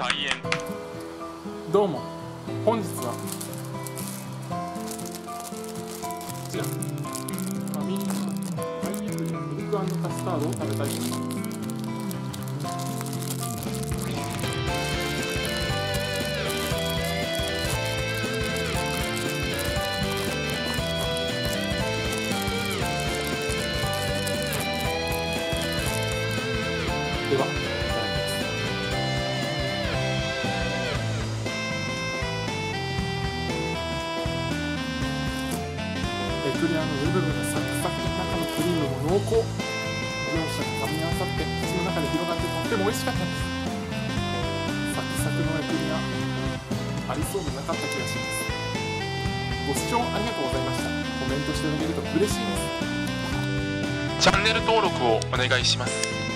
開演。どうも。本日は。こちらファミリーマートパインエプリンミルクカスタードを食べたいと思います。では。エクレアの上部分がサクサク中のクリームも濃厚両者が噛み合わさって口の中で広がってとっても美味しかったですサクサクのエクレアありそうでなかった気がしますご視聴ありがとうございましたコメントしてあげると嬉しいですチャンネル登録をお願いします。